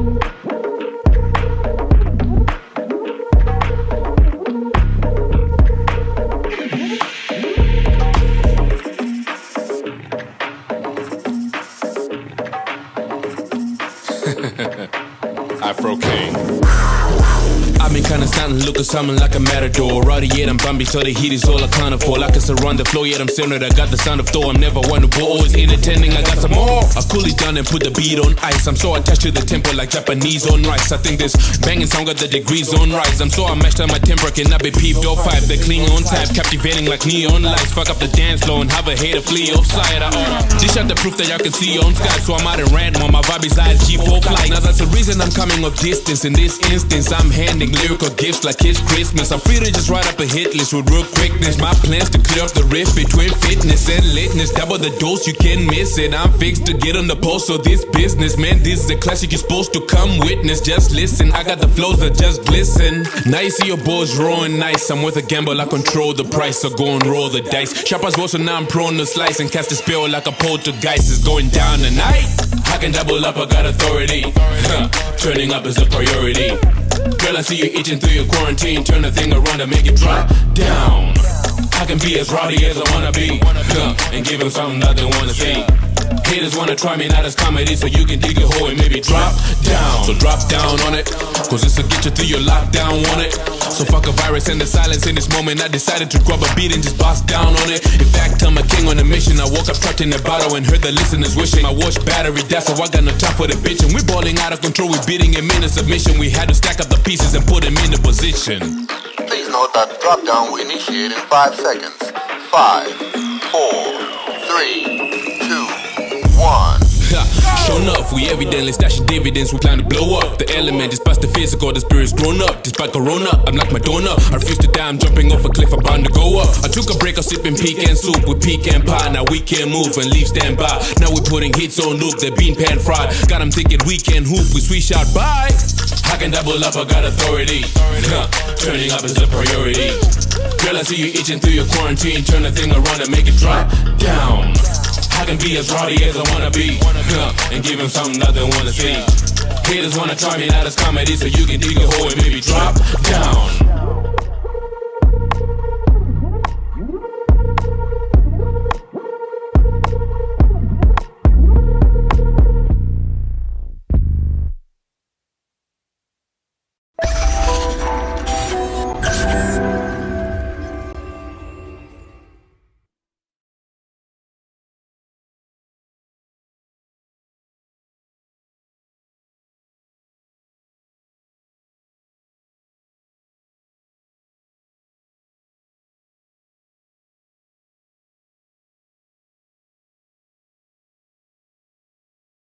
Afro King. Kinda stunting, looking something like a matador. Rowdy yet I'm bumpy, so the heat is all I can't afford. Like I surround the floor, yet I'm centered. I got the sound of Thor. I'm never one to bore, always entertaining. I got some more. I cool it down and put the beat on ice. I'm so attached to the tempo like Japanese on rice. I think this banging sound got the degrees on rise. I'm so I mashed on my temper, cannot be peeved or five. The Klingon type, captivating like neon lights. Fuck up the dance floor and have a hater flee offside. I uh, dish out the proof that y'all can see on Skype. So I'm out rant while my vibe is like G4 flight. Now that's the reason I'm coming of distance. In this instance, I'm handing lyrical gifts like it's Christmas. I'm free to just write up a hit list with real quickness. My plans to clear up the rift between fitness and litness. Double the dose, you can't miss it. I'm fixed to get on the post, so this business, man, this is a classic you're supposed to come witness. Just listen, I got the flows that just glisten. Now you see your boys rolling nice. I'm with a gamble, I control the price, so go and roll the dice. Shoppers also now I'm prone to slice and cast a spell like a poltergeist is going down tonight. I can double up, I got authority. Huh, turning up is a priority. Girl, I see you itching through your quarantine. Turn the thing around and make it drop down. I can be as rowdy as I wanna be. And give them something that they wanna see. Haters wanna try me, not as comedy, so you can dig a hole and maybe drop down. So drop down on it, cause this'll get you through your lockdown, want it? So fuck a virus and the silence in this moment. I decided to grab a beat and just bust down on it. In fact, I'm a king on a mission. I woke up trapped in a bottle and heard the listeners wishing. My watch battery, that's how I got no time for the bitch. And we're balling out of control, we're beating him in a submission. We had to stack up the pieces and put him in a position. Please note that drop down will initiate in 5 seconds. Five, four, three, two, one. Sure enough, we evidently stashing dividends. We plan to blow up. The element is past the physical, the spirit's grown up. Despite Corona, I'm like Madonna. I refuse to die, I'm jumping off a cliff, I'm bound to go up. I took a break, I'm sipping pecan soup with pecan pie. Now we can move and leave standby. Now we're putting hits on loop, they're bean pan fried. Got them thinking we can hoop, we swish out bye. I can double up, I got authority. Turning up is a priority. Girl, I see you itching through your quarantine. Turn the thing around and make it drop down. I can be as rowdy as I wanna be, and give them something that they wanna see. Haters wanna try me, not as comedy, so you can dig a hole and maybe drop down.